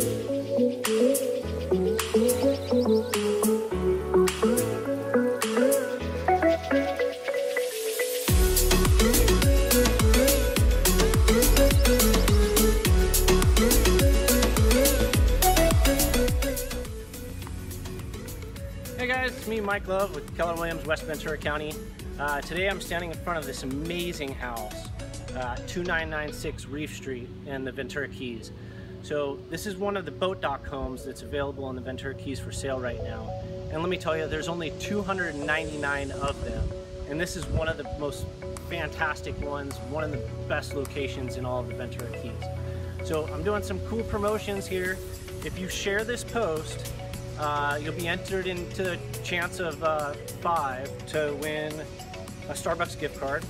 Hey guys, it's me Mike Love with Keller Williams, West Ventura County. Uh, today I'm standing in front of this amazing house, uh, 2996 Reef Street in the Ventura Keys. So this is one of the boat dock homes that's available in the Ventura Keys for sale right now. And let me tell you, there's only 299 of them. And this is one of the most fantastic ones, one of the best locations in all of the Ventura Keys. So I'm doing some cool promotions here. If you share this post, uh, you'll be entered into the chance of uh, five to win a Starbucks gift card.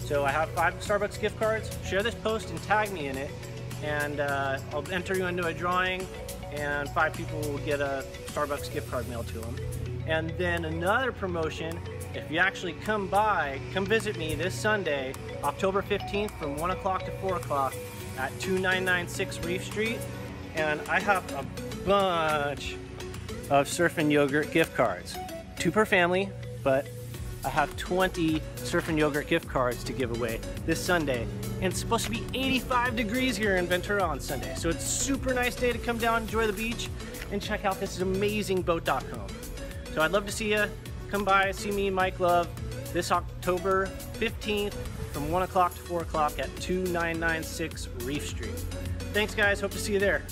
So I have five Starbucks gift cards. Share this post and tag me in it, and uh, I'll enter you into a drawing, and five people will get a Starbucks gift card mailed to them. And then another promotion, if you actually come by, come visit me this Sunday, October 15th from 1 o'clock to 4 o'clock at 2996 Reef Street. And I have a bunch of Surf and Yogurt gift cards. Two per family, but I have 20 Surf and Yogurt gift cards to give away this Sunday. And it's supposed to be 85 degrees here in Ventura on Sunday. So it's super nice day to come down, enjoy the beach, and check out this amazing boat dock home. So I'd love to see you. Come by, see me, Mike Love, this October 15th from 1 o'clock to 4 o'clock at 2996 Reef Street. Thanks guys, hope to see you there.